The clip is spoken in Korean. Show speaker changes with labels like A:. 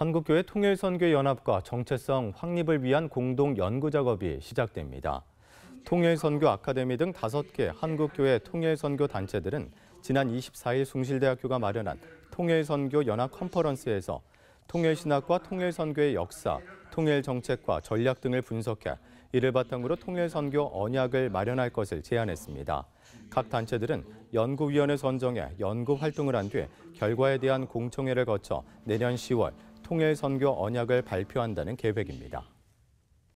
A: 한국교회 통일선교연합과 정체성 확립을 위한 공동 연구 작업이 시작됩니다. 통일선교 아카데미 등 다섯 개 한국교회 통일선교 단체들은 지난 24일 숭실대학교가 마련한 통일선교 연합 컨퍼런스에서 통일신학과 통일선교의 역사, 통일정책과 전략 등을 분석해 이를 바탕으로 통일선교 언약을 마련할 것을 제안했습니다. 각 단체들은 연구위원회 선정해 연구 활동을 한 뒤 결과에 대한 공청회를 거쳐 내년 10월 통일 선교 언약을 발표한다는 계획입니다.